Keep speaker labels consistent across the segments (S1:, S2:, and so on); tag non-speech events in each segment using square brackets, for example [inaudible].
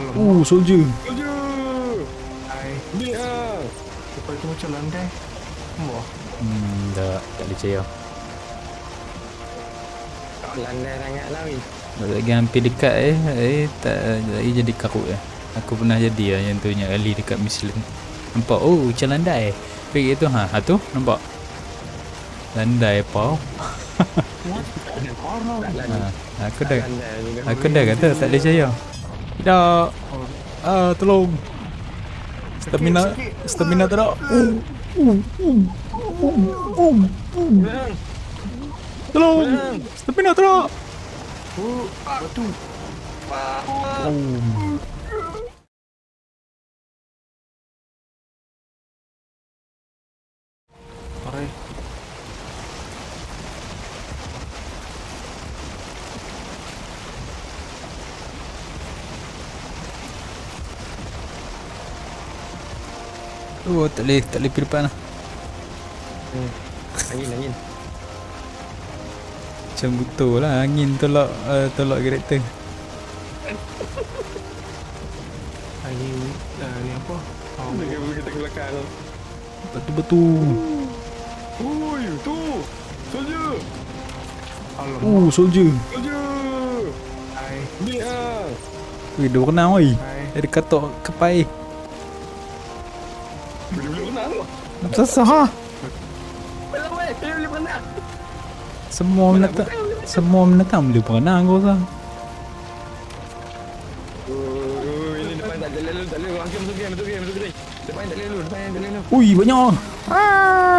S1: Alamak.
S2: Uh, soldier.
S3: Kerja.
S1: Hai.
S3: Ni ah.
S1: Kapal tu macam landai. Wah.
S2: Hmm, tak, tak boleh percaya.
S3: Tak landai sangat lah weh.
S2: Lagi hampir dekat eh, eh tak lagi jadi karut eh. Aku pernah jadi lah yang tu yang kali dekat Michelin. Nampak, oh macam landai. Pergi tu, ha, ha tu, nampak. Landai apa?
S3: Tak.
S2: Ha, aku dah, aku dah kata tak boleh percaya. Tidak. Ah, tolong. Stamina, stamina tak ada.
S3: Bang.
S2: Tolong. Stamina tak ada.
S1: Oh, batu.
S2: Oh, tak boleh, tak boleh pergi depan lah.
S3: Hmm. Angin angin.
S2: Macam betul lah angin tolak uh, tolak karakter.
S1: Ni, uh, ni apa? Oh,
S3: Dia kita ke belakang.
S2: Betul-betul.
S3: Oi, tu. Soldier.
S1: Alamak.
S2: Uh, soldier.
S3: Soldier.
S1: Hai.
S3: Ni ah.
S2: Weh, dia berenang oi.
S1: Hai.
S2: Dia katok kepai. Sasah ha. Semua menatang semua menatang boleh berenang kau rasa.
S3: Oh, ini depan tak boleh lalu, tak boleh. Hakim masuk game, masuk game, masuk game. Depan tak boleh lalu, depan tak boleh lalu.
S2: Ui, banyak. Ah.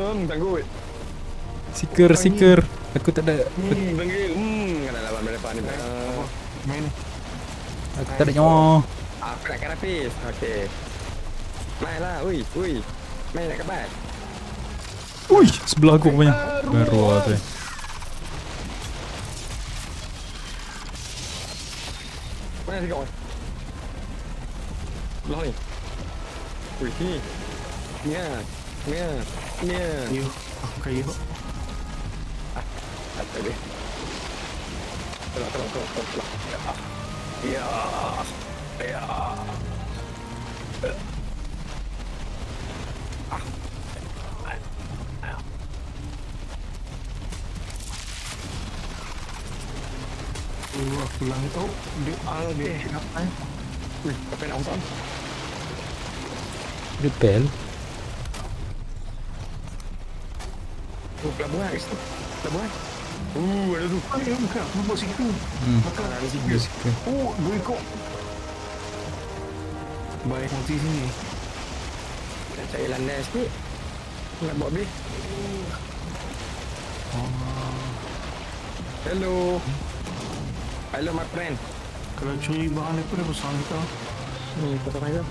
S3: Hmm, tanggut.
S2: Seeker, seeker. Aku tak ada
S3: Hmm. Hmm, kena lawan depan ni.
S1: Apa? Main ni.
S2: Aku tak ada nyawa.
S3: Aku nak karapis. Okey. Main lah, ui, ui. Main nak kebat.
S2: Ui, sebelah aku banyak. Baru lah tu.
S3: Mana si kau? Belah ni. Ui, sini. Ni ah. Ni ah. Ni ah.
S1: Yo, aku kaya kok.
S3: Tak boleh. Tolak, tolak, tolak, tolak, tolak. Ya. Ya.
S1: Oh, aku langit. Oh, dia al dia apa?
S3: Ui, apa nak usah?
S2: Repel.
S3: Oh, pelabuhan kat situ. Pelabuhan. Uh, ada tu.
S1: Oh, ya, bukan. Aku buat situ.
S2: Hmm.
S1: Makan.
S3: Ada tiga.
S2: Seeker.
S1: Oh, dua ekor. Baik, nanti sini.
S3: Nak cari landai sikit. Nak buat habis. Hello. Hello, my friend.
S1: Kalau curi bahan ni pun dia besar kita.
S3: Ni, tahu apa?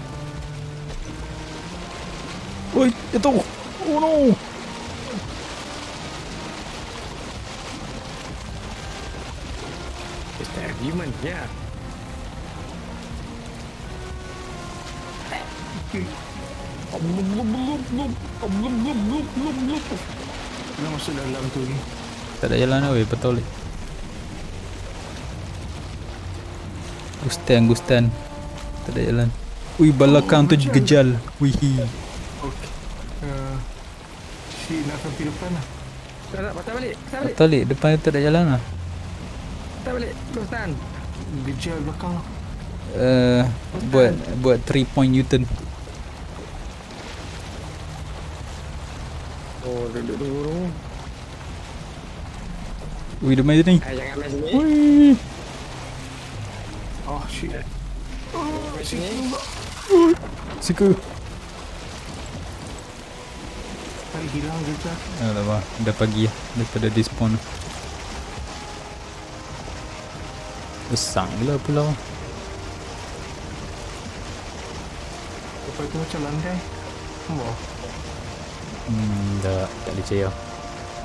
S2: Oi, jatuh. Oh no.
S3: Argument, yeah.
S1: Dia masuk dalam tu ni.
S2: Tak ada jalan oi, betul. Gustan, Gustan. Tak ada jalan. Ui, belakang tu gejal. Wih.
S1: Okey. Uh, si nak sampai depan lah.
S3: Tak tak, patah balik. Patah balik.
S2: Tak boleh, depan tu tak ada jalan lah.
S3: Patah balik. Terus tahan.
S1: Gejal belakang lah.
S2: Uh, buat buat 3 point U-turn.
S3: Oh, duduk dulu.
S2: Ui, dia main ni.
S3: Eh, jangan main sini.
S2: Ui.
S1: Oh, shit.
S3: Main sini.
S2: Suka.
S1: Tak hilang gejal.
S2: Alamak, dah pagi lah daripada despawn. Besar gila pulau.
S1: Kapal tu macam landai.
S2: Hmm, tak, tak boleh percaya.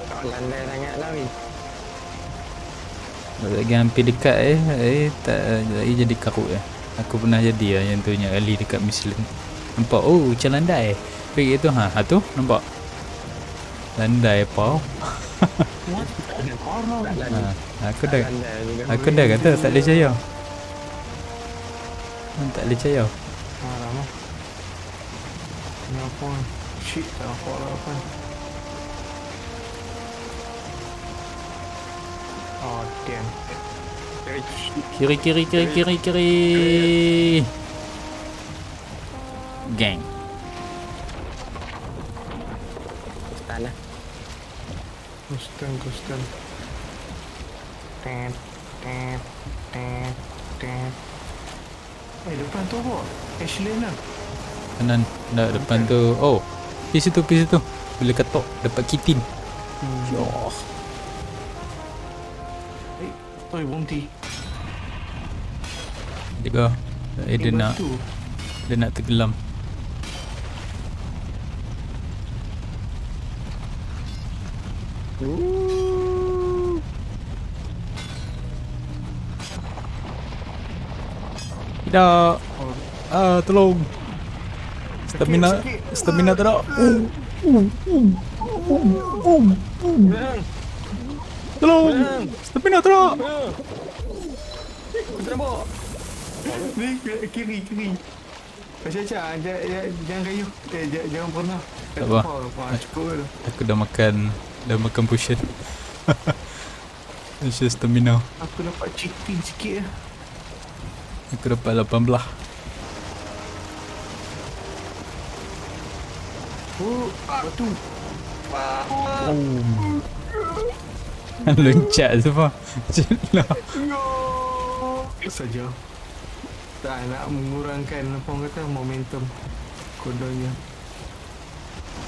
S3: Tak landai sangat lah weh.
S2: Lagi hampir dekat eh, eh tak lagi jadi karut eh. Aku pernah jadi lah yang tu yang kali dekat Michelin. Nampak, oh macam landai. Pergi tu, ha, ha tu, nampak. Landai apa? [laughs]
S3: Lah.
S2: aku dah
S3: juga.
S2: aku dah kata tak boleh boleh
S1: apa? Shit, tak. Oh, damn.
S2: Kiri kiri kiri kiri kiri. Gang.
S1: Tet, tet. Eh, depan tu apa? Ashley lah.
S2: Kanan dah depan tu. Oh. Di situ, di situ. Boleh ketok dapat kitin.
S1: Hmm.
S2: Yoh.
S1: Eh, oi, berhenti.
S2: Dia eh, dia nak dia nak tenggelam.
S3: Ooh.
S2: Tidak. Ah, tolong. Stamina stamina tak ada. Tolong. Stamina tak ada.
S1: Ni kiri kiri. Macam macam jangan kayu. Eh jangan, pernah.
S2: Tak apa.
S1: Ah, dah.
S2: Aku dah makan dah makan potion. It's just stamina.
S1: Aku dapat cheating sikit lah.
S2: Aku dapat 18.
S1: Oh, batu. [laughs]
S2: Loncat semua. Celah.
S1: Saja. Tak nak mengurangkan apa orang kata momentum kodanya.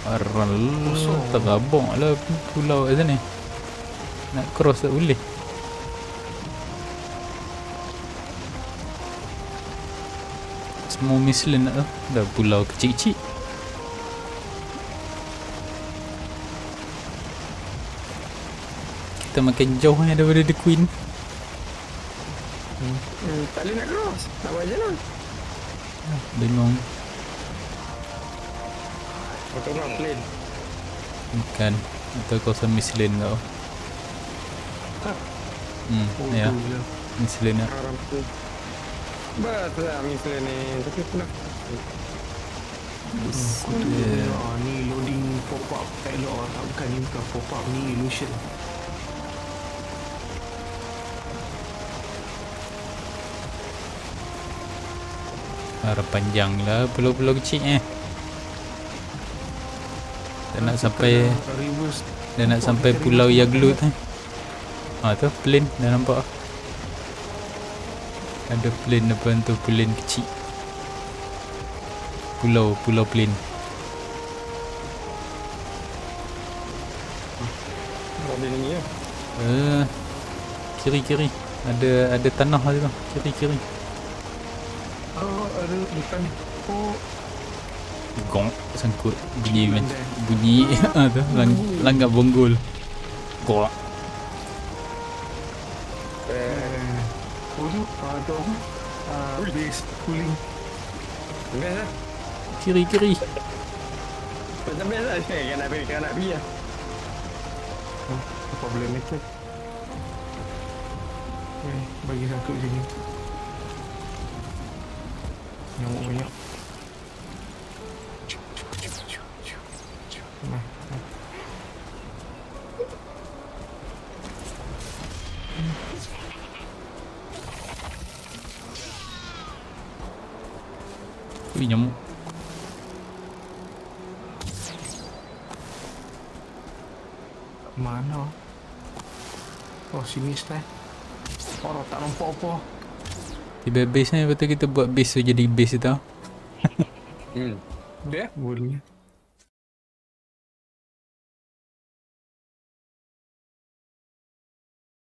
S2: Aral
S1: Kosong.
S2: terabong lah pulau kat sana. Nak cross tak boleh. Semua Michelin nak tu. Dah pulau kecil-kecil. Kita makin jauh ni daripada The Queen.
S3: Hmm, tak boleh nak cross. Nak buat je lah. Kau nak plane.
S2: Bukan. Itu kawasan Michelin kau. Hmm,
S1: Oh,
S2: ya.
S1: je.
S2: Michelin ya.
S3: Haram tu. Betul lah misalnya ni. Tapi aku nak.
S1: Hmm,
S2: Yeah.
S1: ah, ni loading pop up tak elok ah. Tak bukan ni bukan pop up ni illusion.
S2: Harap panjang lah pulau-pulau kecil eh. Nak sampai dah nak sampai pulau Yaglu tu. Ha tu plane dah nampak. Ada plane depan tu plane kecil. Pulau pulau plane.
S3: Ada ni ya.
S2: Eh kiri kiri. Ada ada tanah tu. Kiri kiri.
S1: Oh, ada depan. Oh,
S2: Gong sangkut bunyi macam bunyi [laughs] ah tu lang, langgap bonggol. Gong.
S3: Eh,
S1: eh. Oh, tu ah, tu apa? Ah, base cooling.
S3: best lah.
S2: Kiri kiri.
S3: Macam best lah. Kan nak pergi, kan nak pergi lah.
S1: Oh, problematic. Eh, bagi sangkut sini. Nyamuk banyak.
S2: Ui nyamuk.
S1: Mana? Oh, sini style. Orang tak nampak apa.
S2: Tiba base ni betul kita buat base tu jadi base tu tau.
S3: Hmm. Dia?
S1: Boleh.